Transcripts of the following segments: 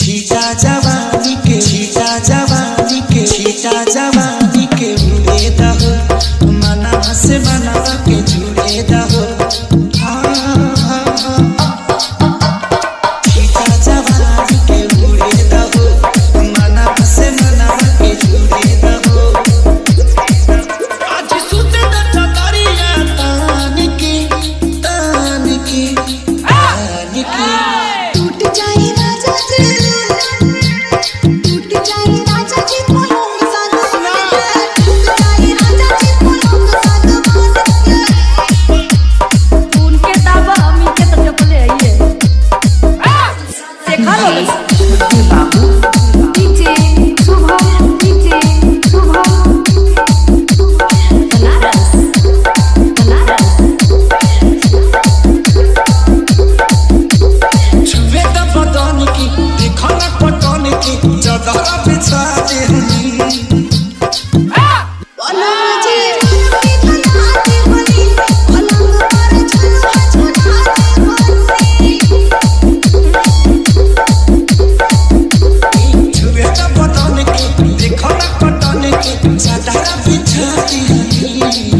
छीटा जवानी के छीटा जवानी के छीटा जवानी के मिले दहो मना से मना Thank you.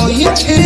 Oh, you can.